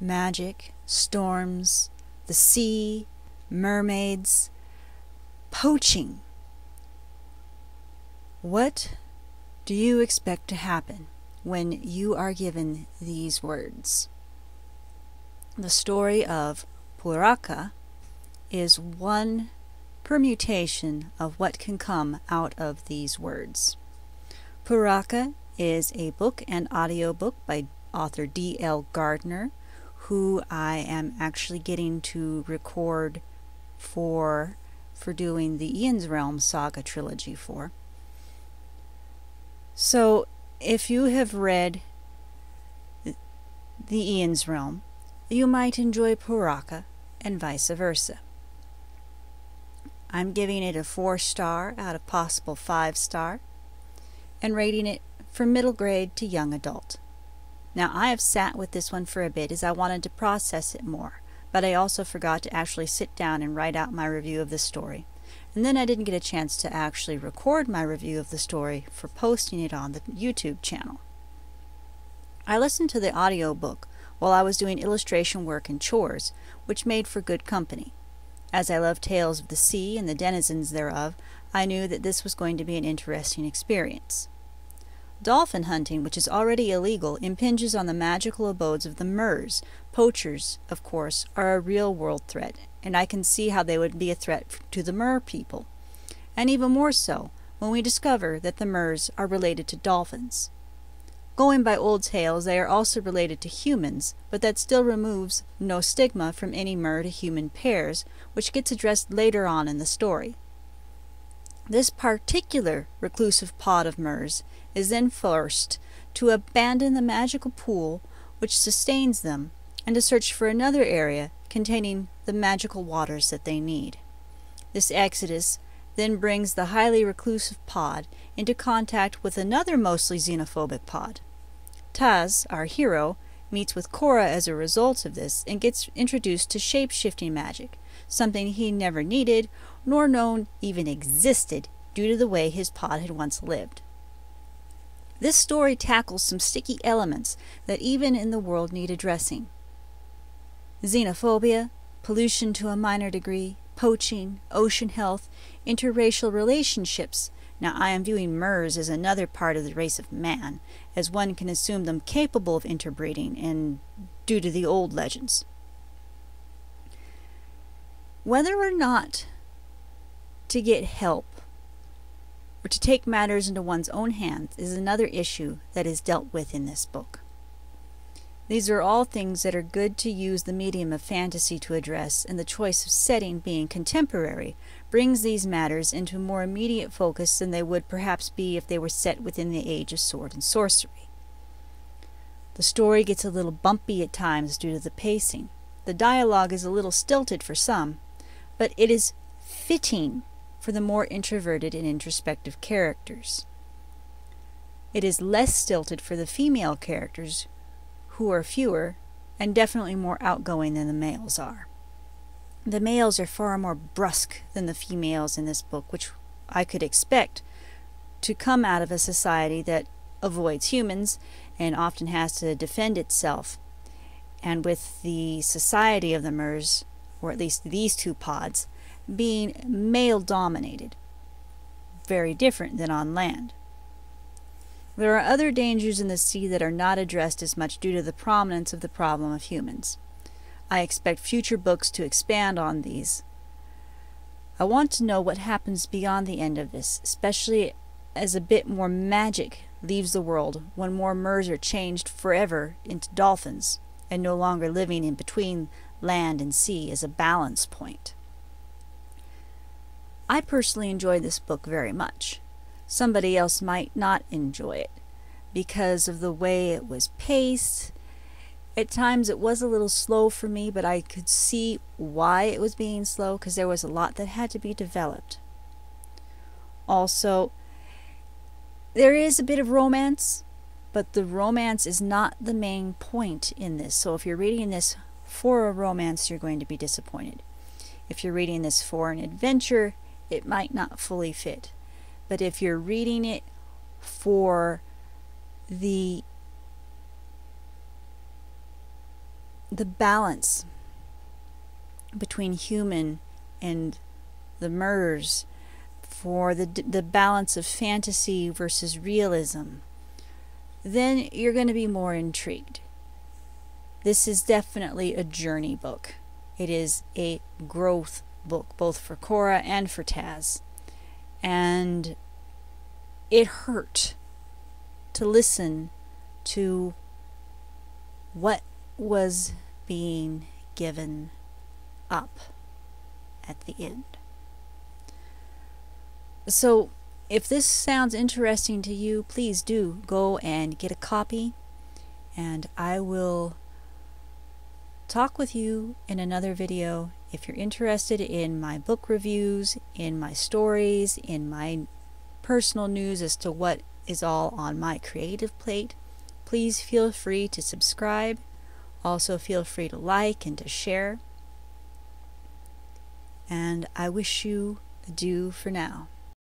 magic, storms, the sea, mermaids, poaching. What do you expect to happen when you are given these words? The story of Pouraka is one permutation of what can come out of these words. Pouraka is a book and audiobook by author D.L. Gardner, who I am actually getting to record for for doing the Ian's Realm saga trilogy for. So, if you have read the Ian's Realm, you might enjoy Pouraka and vice versa. I'm giving it a 4 star out of possible 5 star and rating it from middle grade to young adult. Now I have sat with this one for a bit as I wanted to process it more, but I also forgot to actually sit down and write out my review of the story. And then I didn't get a chance to actually record my review of the story for posting it on the YouTube channel. I listened to the audio book while I was doing illustration work and chores, which made for good company. As I love tales of the sea and the denizens thereof, I knew that this was going to be an interesting experience. Dolphin hunting, which is already illegal, impinges on the magical abodes of the Mers. Poachers, of course, are a real world threat, and I can see how they would be a threat to the Mer people. And even more so when we discover that the Mers are related to dolphins. Going by old tales, they are also related to humans, but that still removes no stigma from any Mer to human pairs, which gets addressed later on in the story. This particular reclusive pod of Mers is then forced to abandon the magical pool which sustains them and to search for another area containing the magical waters that they need. This exodus then brings the highly reclusive pod into contact with another mostly xenophobic pod. Tas, our hero, meets with Kora as a result of this and gets introduced to shape shifting magic, something he never needed nor known even existed due to the way his pod had once lived. This story tackles some sticky elements that even in the world need addressing. Xenophobia, pollution to a minor degree, poaching, ocean health, interracial relationships. Now, I am viewing Mers as another part of the race of man, as one can assume them capable of interbreeding, and due to the old legends. Whether or not to get help or to take matters into one's own hands is another issue that is dealt with in this book. These are all things that are good to use the medium of fantasy to address, and the choice of setting being contemporary brings these matters into more immediate focus than they would perhaps be if they were set within the age of sword and sorcery. The story gets a little bumpy at times due to the pacing. The dialogue is a little stilted for some, but it is fitting for the more introverted and introspective characters. It is less stilted for the female characters, who are fewer and definitely more outgoing than the males are. The males are far more brusque than the females in this book, which I could expect to come out of a society that avoids humans and often has to defend itself. And with the society of the Mers, or at least these two pods, being male dominated, very different than on land. There are other dangers in the sea that are not addressed as much due to the prominence of the problem of humans. I expect future books to expand on these. I want to know what happens beyond the end of this, especially as a bit more magic leaves the world when more Mers are changed forever into dolphins and no longer living in between land and sea as a balance point. I personally enjoy this book very much. Somebody else might not enjoy it because of the way it was paced. At times it was a little slow for me, but I could see why it was being slow because there was a lot that had to be developed. Also, there is a bit of romance, but the romance is not the main point in this. So if you're reading this for a romance, you're going to be disappointed. If you're reading this for an adventure, it might not fully fit. But if you're reading it for the the balance between human and the mers, for the, the balance of fantasy versus realism, then you're going to be more intrigued. This is definitely a journey book. It is a growth book, both for Kora and for Tas. And it hurt to listen to what was being given up at the end. So, if this sounds interesting to you, please do go and get a copy, and I will talk with you in another video. If you're interested in my book reviews, in my stories, in my personal news as to what is all on my creative plate, please feel free to subscribe. Also, feel free to like and to share. And I wish you adieu for now.